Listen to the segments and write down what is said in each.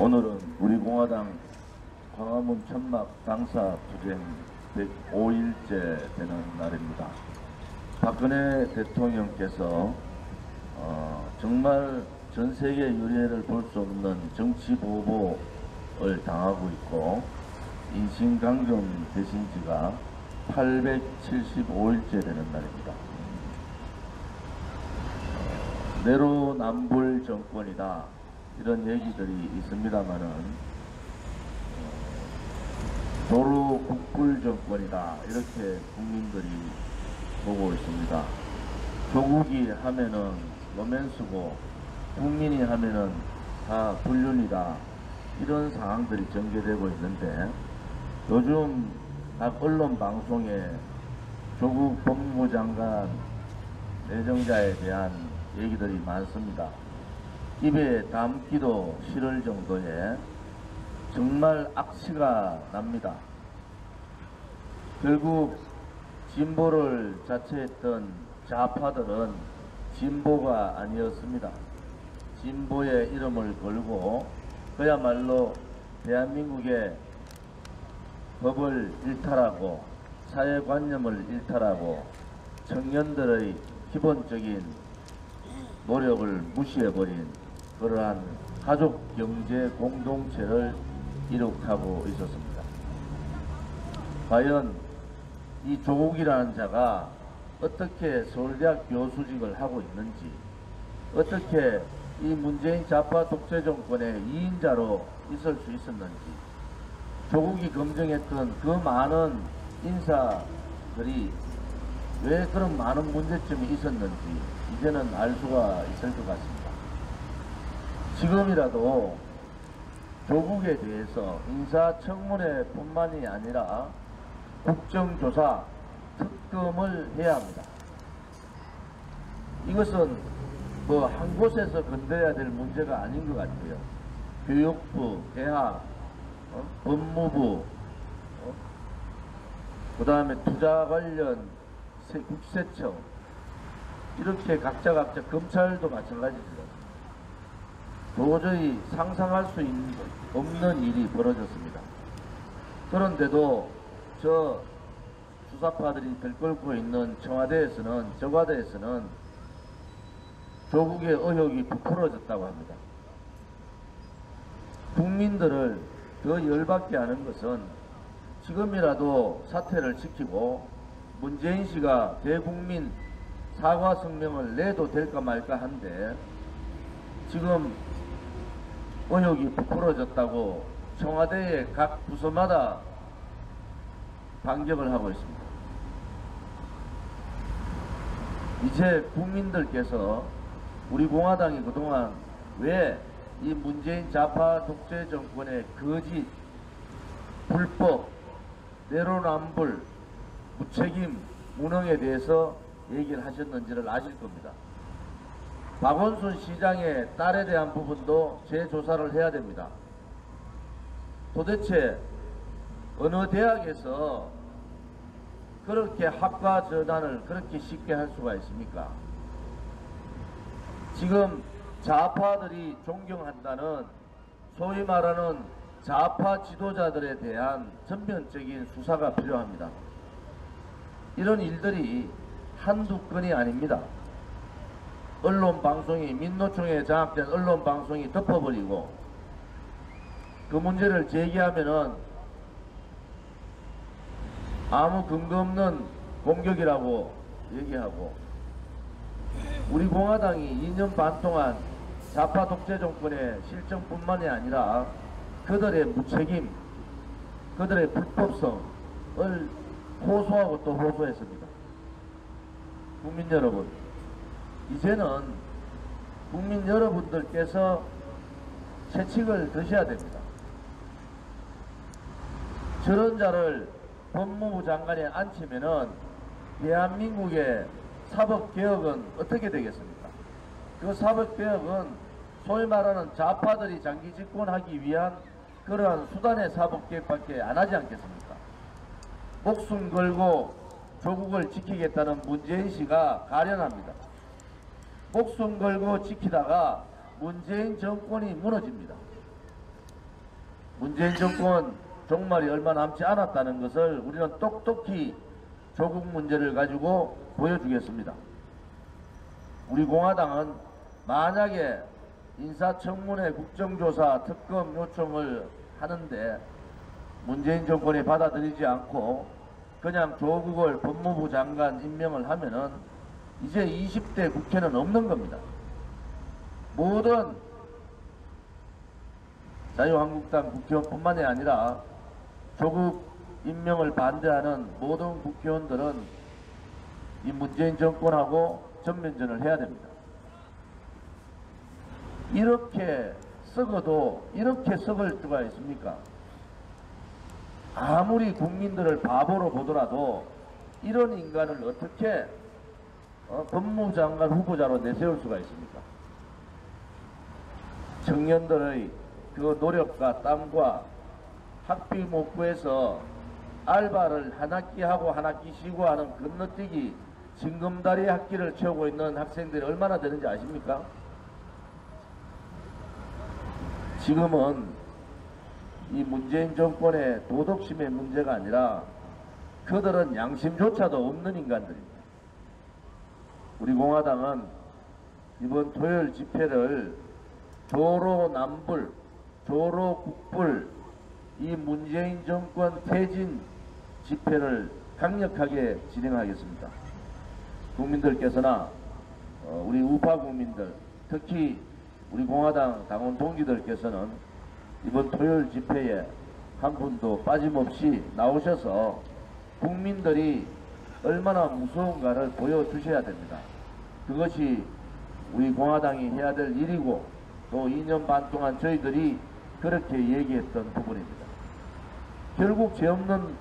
오늘은 우리 공화당 광화문 천막 당사 투쟁 105일째 되는 날입니다. 박근혜 대통령께서 어, 정말 전 세계 유례를 볼 수 없는 정치 보복을 당하고 있고 인신강금 되신 지가 875일째 되는 날입니다. 어, 내로남불 정권이다 이런 얘기들이 있습니다만은 어, 도로 국불 정권이다 이렇게 국민들이 보고 있습니다. 조국이 하면은 로맨스고 국민이 하면은 다 불륜이다 이런 상황들이 전개되고 있는데 요즘 각 언론 방송에 조국 법무부 장관 내정자에 대한 얘기들이 많습니다. 입에 담기도 싫을 정도의 정말 악취가 납니다. 결국 진보를 자처했던 좌파들은 진보가 아니었습니다. 진보의 이름을 걸고 그야말로 대한민국의 법을 일탈하고 사회관념을 일탈하고 청년들의 기본적인 노력을 무시해버린 그러한 가족 경제 공동체를 이룩하고 있었습니다. 과연 이 조국이라는 자가 어떻게 서울대학 교수직을 하고 있는지 어떻게 이 문재인 좌파 독재 정권의 2인자로 있을 수 있었는지 조국이 검증했던 그 많은 인사들이 왜 그런 많은 문제점이 있었는지 이제는 알 수가 있을 것 같습니다. 지금이라도 조국에 대해서 인사청문회 뿐만이 아니라 국정조사, 특검을 해야 합니다. 이것은 뭐 한 곳에서 건드려야 될 문제가 아닌 것 같고요. 교육부, 대학, 어? 법무부, 어? 그 다음에 투자 관련 세- 국세청, 이렇게 각자 각자 검찰도 마찬가지입니다. 도저히 상상할 수 없는 일이 벌어졌습니다. 그런데도 저 수사파들이 들끓고 있는 청와대에서는, 저과대에서는 조국의 의혹이 부풀어졌다고 합니다. 국민들을 더 열받게 하는 것은 지금이라도 사퇴를 시키고 문재인 씨가 대국민 사과 성명을 내도 될까 말까 한데 지금 의혹이 부풀어졌다고 청와대의 각 부서마다 반격을 하고 있습니다. 이제 국민들께서 우리 공화당이 그동안 왜 이 문재인 좌파 독재 정권의 거짓, 불법, 내로남불, 무책임, 무능에 대해서 얘기를 하셨는지를 아실 겁니다. 박원순 시장의 딸에 대한 부분도 재조사를 해야 됩니다. 도대체 어느 대학에서 그렇게 학과 전환을 그렇게 쉽게 할 수가 있습니까? 지금 좌파들이 존경한다는 소위 말하는 좌파 지도자들에 대한 전면적인 수사가 필요합니다. 이런 일들이 한두 건이 아닙니다. 언론 방송이 민노총에 장악된 언론 방송이 덮어버리고 그 문제를 제기하면은 아무 근거 없는 공격이라고 얘기하고 우리 공화당이 2년 반 동안 좌파 독재 정권의 실정뿐만이 아니라 그들의 무책임, 그들의 불법성을 호소하고 또 호소했습니다. 국민 여러분, 이제는 국민 여러분들께서 채찍을 드셔야 됩니다. 저런 자를 법무부 장관에 앉히면은 대한민국의 사법개혁은 어떻게 되겠습니까? 그 사법개혁은 소위 말하는 좌파들이 장기 집권하기 위한 그러한 수단의 사법개혁밖에 안 하지 않겠습니까? 목숨 걸고 조국을 지키겠다는 문재인 씨가 가련합니다. 목숨 걸고 지키다가 문재인 정권이 무너집니다. 문재인 정권 종말이 얼마 남지 않았다는 것을 우리는 똑똑히 조국 문제를 가지고 보여주겠습니다. 우리 공화당은 만약에 인사청문회 국정조사 특검 요청을 하는데 문재인 정권이 받아들이지 않고 그냥 조국을 법무부 장관 임명을 하면은 이제 20대 국회는 없는 겁니다. 모든 자유한국당 국회의원뿐만이 아니라 조국 임명을 반대하는 모든 국회의원들은 이 문재인 정권하고 전면전을 해야 됩니다. 이렇게 썩어도 이렇게 썩을 수가 있습니까? 아무리 국민들을 바보로 보더라도 이런 인간을 어떻게 어, 법무장관 후보자로 내세울 수가 있습니까? 청년들의 그 노력과 땀과 학비 못 구해서 알바를 한 학기 하고 한 학기 쉬고 하는 건너뛰기 징검다리 학기를 채우고 있는 학생들이 얼마나 되는지 아십니까? 지금은 이 문재인 정권의 도덕심의 문제가 아니라 그들은 양심조차도 없는 인간들입니다. 우리 공화당은 이번 토요일 집회를 조로남불, 조로국불, 이 문재인 정권 퇴진 집회를 강력하게 진행하겠습니다. 국민들께서나 어, 우리 우파 국민들, 특히 우리 공화당 당원 동지들께서는 이번 토요일 집회에 한 분도 빠짐없이 나오셔서 국민들이 얼마나 무서운가를 보여주셔야 됩니다. 그것이 우리 공화당이 해야 될 일이고 또 2년 반 동안 저희들이 그렇게 얘기했던 부분입니다. 결국 죄 없는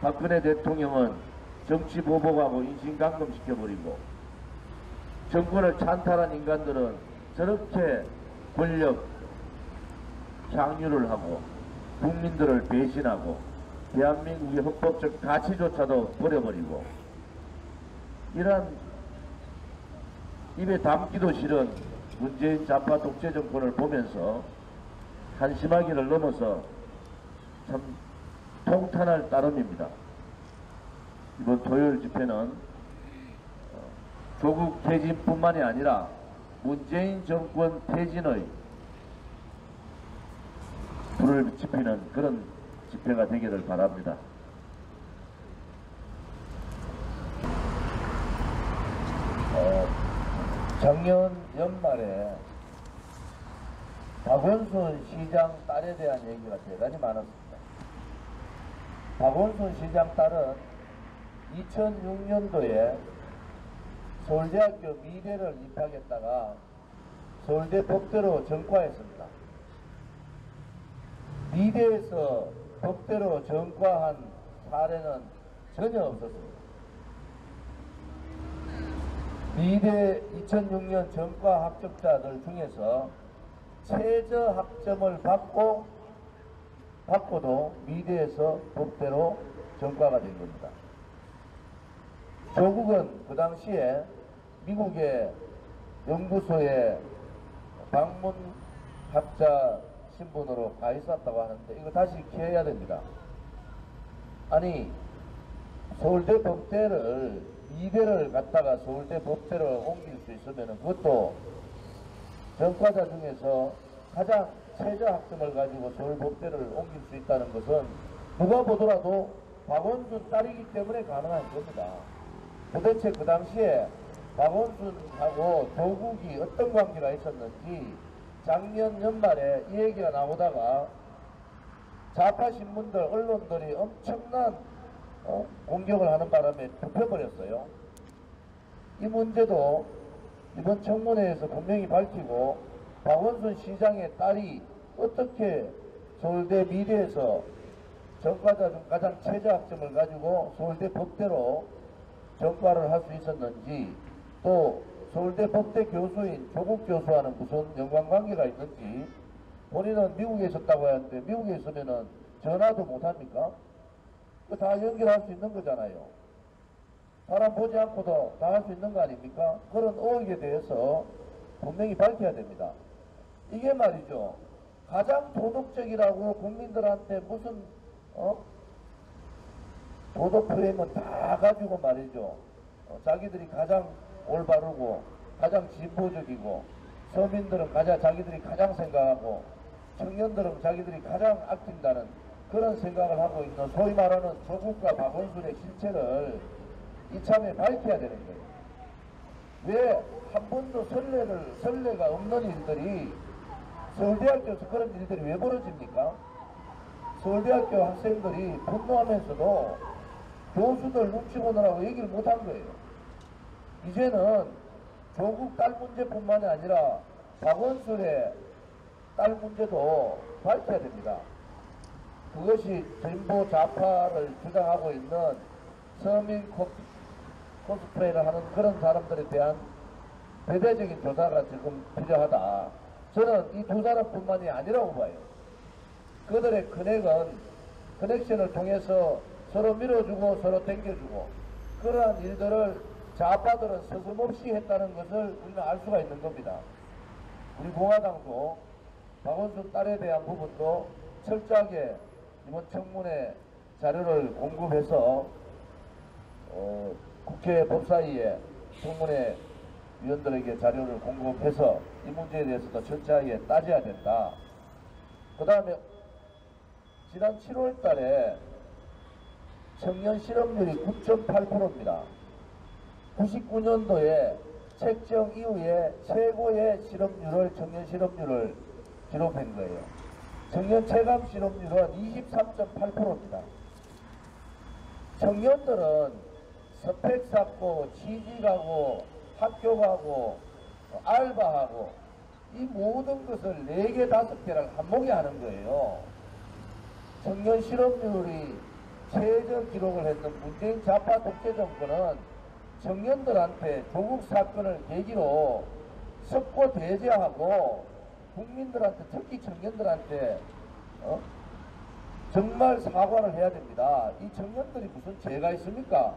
박근혜 대통령은 정치 보복하고 인신강금 시켜버리고 정권을 찬탈한 인간들은 저렇게 권력 향유를 하고 국민들을 배신하고 대한민국의 헌법적 가치조차도 버려버리고 이런 입에 담기도 싫은 문재인 좌파 독재 정권을 보면서 한심하기를 넘어서 참 통탄할 따름입니다. 이번 토요일 집회는 어, 조국 퇴진뿐만이 아니라 문재인 정권 퇴진의 불을 지피는 그런 집회가 되기를 바랍니다. 어, 작년 연말에 박원순 시장 딸에 대한 얘기가 대단히 많았습니다. 박원순 시장 딸은 2006년도에 서울대학교 미대를 입학했다가 서울대 법대로 전과했습니다. 미대에서 법대로 전과한 사례는 전혀 없었습니다. 미대 2006년 전과 합격자들 중에서 최저 학점을 받고 받고도 미대에서 법대로 전과가 된 겁니다. 조국은 그 당시에 미국의 연구소에 방문 학자 신분으로 가 있었다고 하는데 이거 다시 기해야 됩니다. 아니 서울대 법대를 미대를 갖다가 서울대 법대로 옮길 수 있으면 그것도 전과자 중에서 가장 최저 학점을 가지고 서울 법대를 옮길 수 있다는 것은 누가 보더라도 박원순 딸이기 때문에 가능한 겁니다. 도대체 그 당시에 박원순하고 조국이 어떤 관계가 있었는지 작년 연말에 이 얘기가 나오다가 좌파 신문들, 언론들이 엄청난 어, 공격을 하는 바람에 덮여버렸어요. 이 문제도 이번 청문회에서 분명히 밝히고 박원순 시장의 딸이 어떻게 서울대 미대에서 전과자 중 가장 최저 학점을 가지고 서울대 법대로 전과를 할 수 있었는지 또 서울대 법대 교수인 조국 교수와는 무슨 연관관계가 있는지 본인은 미국에 있었다고 하는데 미국에 있으면은 전화도 못합니까? 그다 연결할 수 있는 거잖아요. 사람 보지 않고도 다 할 수 있는 거 아닙니까? 그런 의혹에 대해서 분명히 밝혀야 됩니다. 이게 말이죠. 가장 도덕적이라고 국민들한테 무슨 어? 도덕 프레임은 다 가지고 말이죠. 어, 자기들이 가장 올바르고 가장 진보적이고 서민들은 가장 자기들이 가장 생각하고 청년들은 자기들이 가장 아낀다는 그런 생각을 하고 있는 소위 말하는 조국과 박원순의 실체를 이참에 밝혀야 되는 거예요. 왜 한 번도 선례를 선례가 없는 일들이 서울대학교에서 그런 일들이 왜 벌어집니까? 서울대학교 학생들이 분노하면서도 교수들 눈치 보느라고 얘기를 못 한 거예요. 이제는 조국 딸 문제뿐만이 아니라 박원순의 딸 문제도 밝혀야 됩니다. 그것이 진보 좌파를 주장하고 있는 서민 코, 코스프레를 하는 그런 사람들에 대한 대대적인 조사가 지금 필요하다. 저는 이 두 사람뿐만이 아니라고 봐요. 그들의 커넥은 커넥션을 통해서 서로 밀어주고 서로 당겨주고 그러한 일들을 좌파들은 서슴없이 했다는 것을 우리는 알 수가 있는 겁니다. 우리 공화당도 박원순 딸에 대한 부분도 철저하게 이번 청문회 자료를 공급해서 어, 국회 법사위에 청문회 위원들에게 자료를 공급해서 이 문제에 대해서도 철저하게 따져야 된다. 그 다음에 지난 7월 달에 청년 실업률이 9.8%입니다. 99년도에 책정 이후에 최고의 실업률을 청년 실업률을 기록한 거예요. 청년 체감 실업률은 23.8%입니다. 청년들은 스펙 쌓고 취직하고 학교 가고 어, 알바하고 이 모든 것을 4개, 5개를 한목에 하는 거예요. 청년 실업률이 최저 기록을 했던 문재인 좌파 독재 정권은 청년들한테 조국 사건을 계기로 석고 대제하고 국민들한테 특히 청년들한테 어? 정말 사과를 해야 됩니다. 이 청년들이 무슨 죄가 있습니까?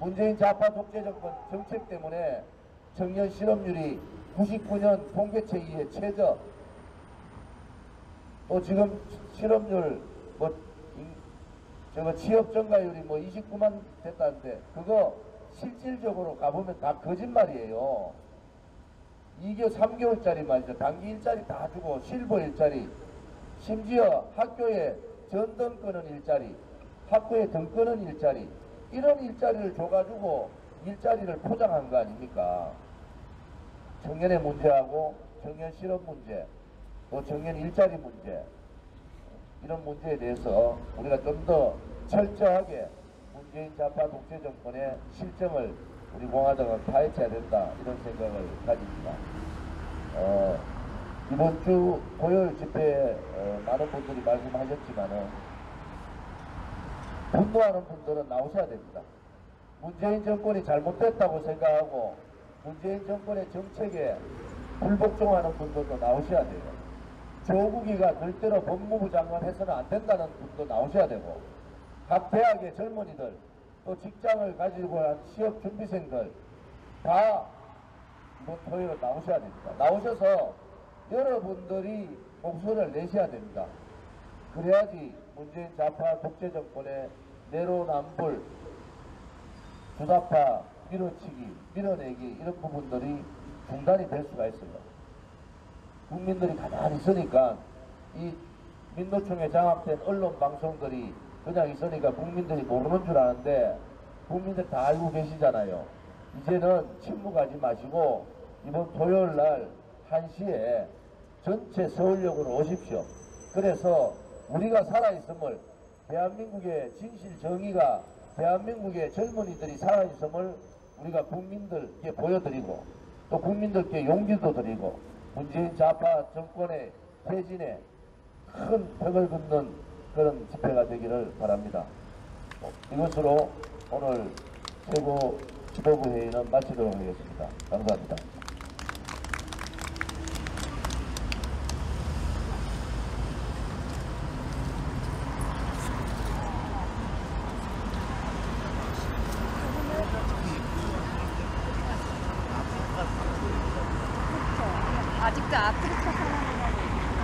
문재인 좌파 독재 정권 정책 때문에 청년 실업률이 99년 통계체 이에 최저 또 지금 실업률 뭐 인- 저거 취업 증가율이 뭐 29만 됐다는데 그거 실질적으로 가보면 다 거짓말이에요. 2개 3개월짜리 말이죠. 단기 일자리 다 주고 실버 일자리 심지어 학교에 전등 끄는 일자리 학교에 등 끄는 일자리 이런 일자리를 줘가지고 일자리를 포장한 거 아닙니까? 청년의 문제하고 청년 실업 문제 또 청년 일자리 문제 이런 문제에 대해서 우리가 좀 더 철저하게 문재인 좌파 독재 정권의 실정을 우리 공화당은 파헤쳐야 된다 이런 생각을 가집니다. 어, 이번 주 고열 집회에 어, 많은 분들이 말씀하셨지만은 분노하는 분들은 나오셔야 됩니다. 문재인 정권이 잘못됐다고 생각하고 문재인 정권의 정책에 불복종하는 분들도 나오셔야 돼요. 조국이가 절대로 법무부 장관 해서는 안 된다는 분도 나오셔야 되고 각 대학의 젊은이들 또 직장을 가지고 한 취업 준비생들 다 이번 토요일에 나오셔야 됩니다. 나오셔서 여러분들이 목소리를 내셔야 됩니다. 그래야지 문재인 좌파 독재 정권의 내로남불, 주사파 밀어치기, 밀어내기 이런 부분들이 중단이 될 수가 있어요. 국민들이 가만히 있으니까 이 민노총에 장악된 언론 방송들이 그냥 있으니까 국민들이 모르는 줄 아는데 국민들 다 알고 계시잖아요. 이제는 침묵하지 마시고 이번 토요일 날 1시에 전체 서울역으로 오십시오. 그래서 우리가 살아있음을 대한민국의 진실 정의가 대한민국의 젊은이들이 살아있음을 우리가 국민들께 보여드리고 또 국민들께 용기도 드리고 문재인 좌파 정권의 퇴진에 큰 벽을 긋는 그런 집회가 되기를 바랍니다. 어, 이것으로 오늘 최고 지도부 회의는 마치도록 하겠습니다. 감사합니다. 아직도 아프리카 사람이라고 있어요.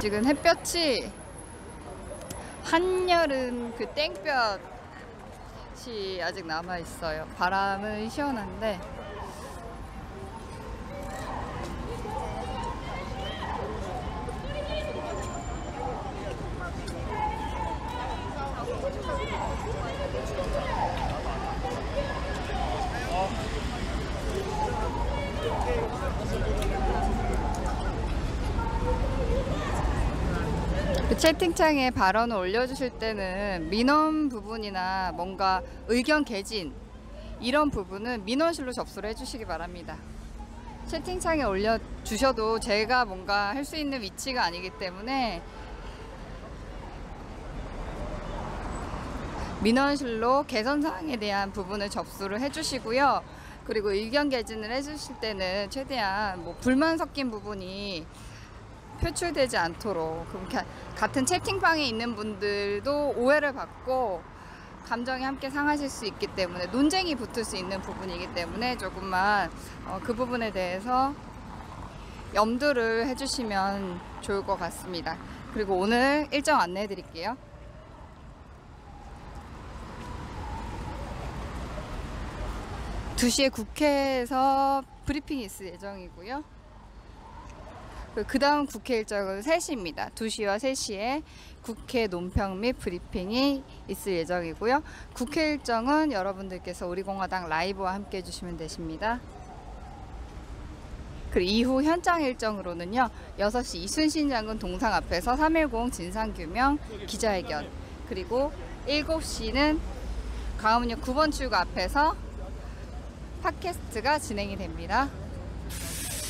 지금 햇볕이 한여름 그 땡볕이 아직 남아 있어요. 바람은 시원한데 그 채팅창에 발언을 올려주실 때는 민원 부분이나 뭔가 의견 개진 이런 부분은 민원실로 접수를 해주시기 바랍니다. 채팅창에 올려주셔도 제가 뭔가 할 수 있는 위치가 아니기 때문에 민원실로 개선 사항에 대한 부분을 접수를 해주시고요. 그리고 의견 개진을 해주실 때는 최대한 뭐 불만 섞인 부분이 표출되지 않도록 가- 같은 채팅방에 있는 분들도 오해를 받고 감정이 함께 상하실 수 있기 때문에 논쟁이 붙을 수 있는 부분이기 때문에 조금만 어, 그 부분에 대해서 염두를 해주시면 좋을 것 같습니다. 그리고 오늘 일정 안내해 드릴게요. 두시에 국회에서 브리핑이 있을 예정이고요. 그 다음 국회 일정은 3시입니다. 2시와 3시에 국회 논평 및 브리핑이 있을 예정이고요. 국회 일정은 여러분들께서 우리공화당 라이브와 함께 해주시면 되십니다. 그리고 이후 현장 일정으로는요. 6시 이순신 장군 동상 앞에서 3.10 진상규명 기자회견 그리고 7시는 강화문역 9번 출구 앞에서 팟캐스트가 진행이 됩니다.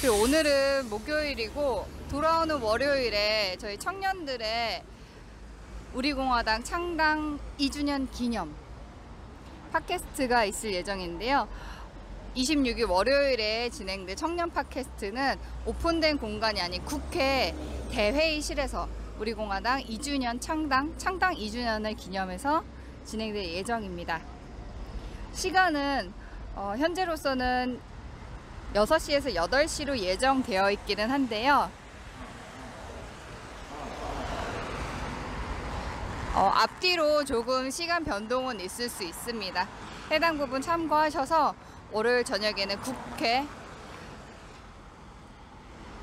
그리고 오늘은 목요일이고 돌아오는 월요일에 저희 청년들의 우리공화당 창당 2주년 기념 팟캐스트가 있을 예정인데요. 26일 월요일에 진행된 청년 팟캐스트는 오픈된 공간이 아닌 국회 대회의실에서 우리공화당 2주년 창당, 창당 2주년을 기념해서 진행될 예정입니다. 시간은 어, 현재로서는 6시에서 8시로 예정되어 있기는 한데요. 어, 앞뒤로 조금 시간 변동은 있을 수 있습니다. 해당 부분 참고하셔서 월요일 저녁에는 국회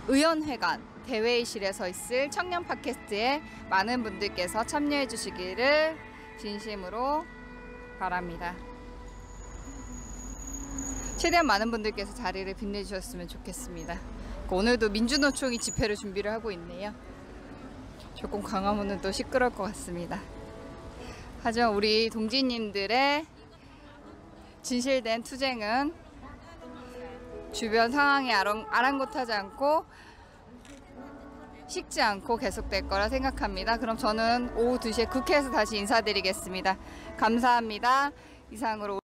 의원회관 대회의실에서 있을 청년 팟캐스트에 많은 분들께서 참여해 주시기를 진심으로 바랍니다. 최대한 많은 분들께서 자리를 빛내주셨으면 좋겠습니다. 오늘도 민주노총이 집회를 준비를 하고 있네요. 조금 광화문은 또 시끄러울 것 같습니다. 하지만 우리 동지님들의 진실된 투쟁은 주변 상황에 아랑, 아랑곳하지 않고 식지 않고 계속될 거라 생각합니다. 그럼 저는 오후 2시에 국회에서 다시 인사드리겠습니다. 감사합니다. 이상으로